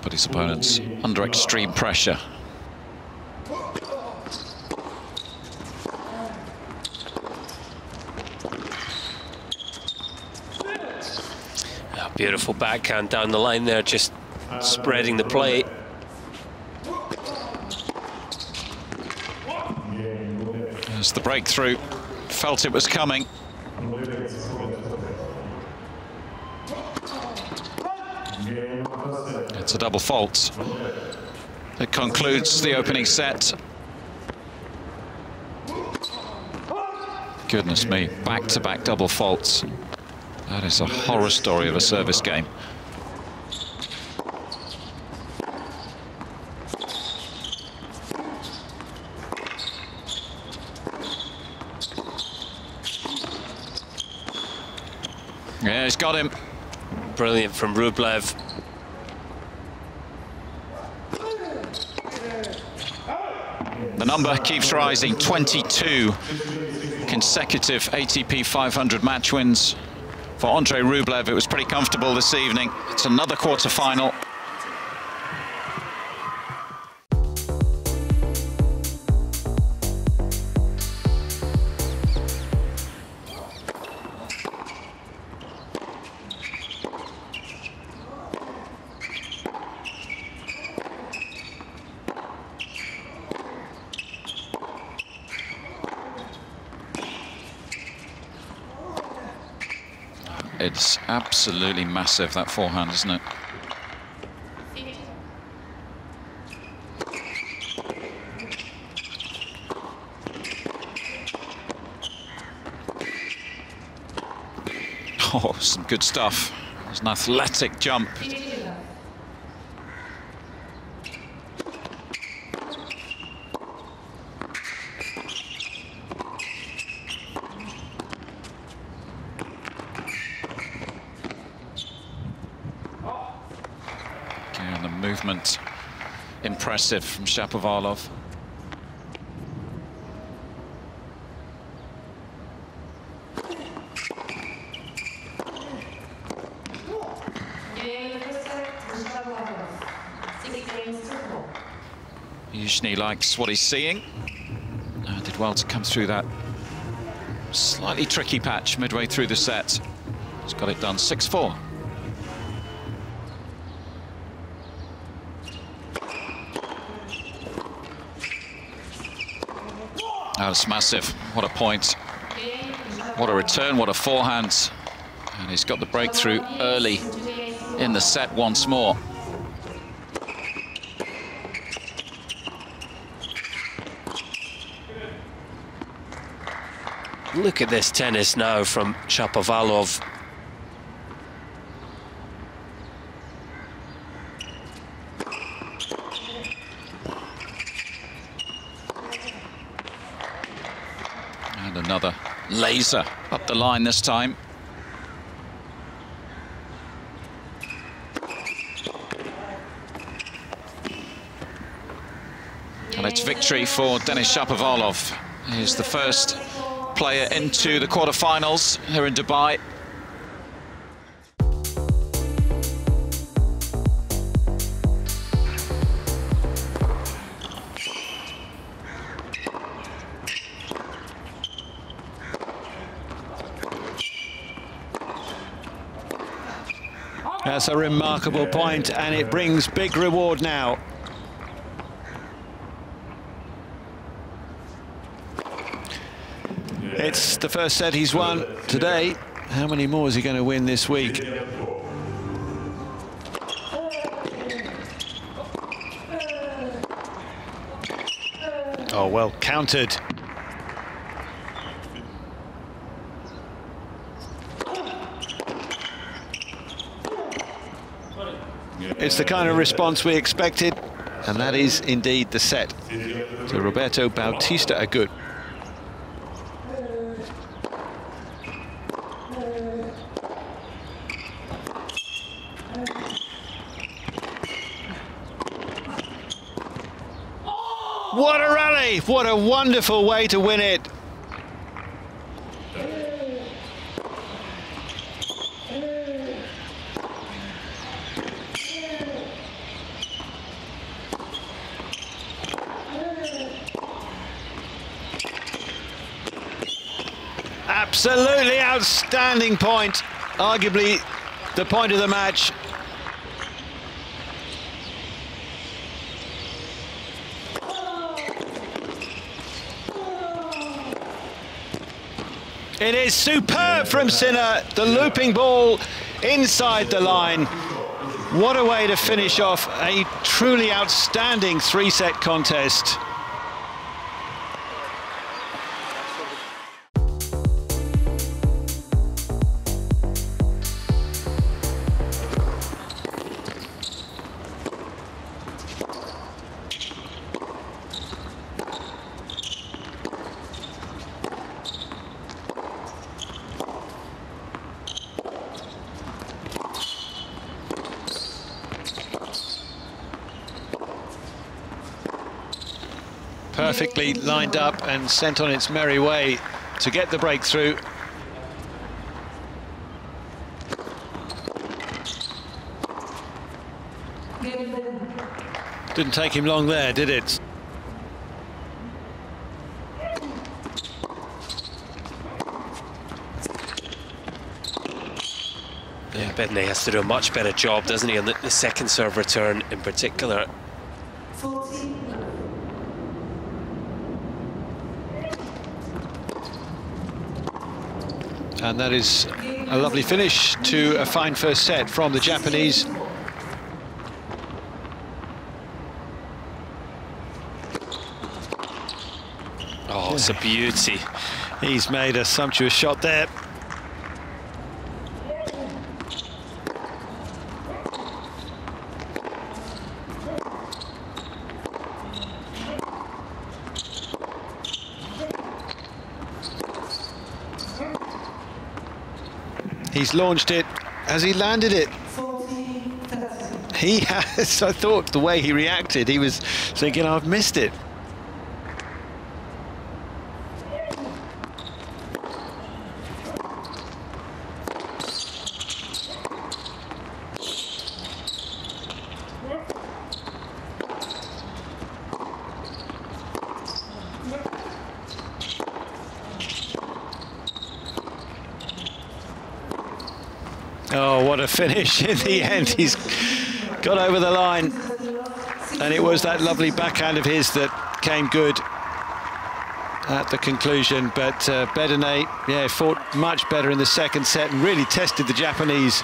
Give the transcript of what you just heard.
to put his opponents under extreme pressure. Oh, beautiful backhand down the line there, just spreading the play. As the breakthrough, felt it was coming. It's a double fault. It concludes the opening set. Goodness me, back-to-back -back double faults. That is a horror story of a service game. Yeah, he's got him. Brilliant from Rublev. The number keeps rising, 22 consecutive ATP 500 match wins for Andrey Rublev. It was pretty comfortable this evening. It's another quarter-final. It's absolutely massive, that forehand, isn't it? Oh, some good stuff. It's an athletic jump. and the movement impressive from Shapovalov. Usually likes what he's seeing. Uh, did well to come through that slightly tricky patch midway through the set. He's got it done 6-4. That's massive. What a point. What a return, what a forehand. And he's got the breakthrough early in the set once more. Look at this tennis now from Shapovalov. And another laser up the line this time. And it's victory for Denis Shapovalov. He's the first player into the quarterfinals here in Dubai. That's a remarkable point, and it brings big reward now. It's the first set he's won today. How many more is he going to win this week? Oh, oh well countered. It's the kind of response we expected, and that is indeed the set. So Roberto Bautista Agut. What a rally! What a wonderful way to win it. Absolutely outstanding point. Arguably the point of the match. It is superb from Sinner. The looping ball inside the line. What a way to finish off a truly outstanding three-set contest. Perfectly lined up and sent on its merry way to get the breakthrough. Didn't take him long there, did it? Yeah, Bedene has to do a much better job, doesn't he, on the, the second serve return in particular. And that is a lovely finish to a fine first set from the Japanese. Oh, it's a beauty. He's made a sumptuous shot there. He's launched it. Has he landed it? He has. I thought the way he reacted, he was thinking, I've missed it. Oh, what a finish in the end. He's got over the line. And it was that lovely backhand of his that came good at the conclusion. But uh, Bedene, yeah, fought much better in the second set and really tested the Japanese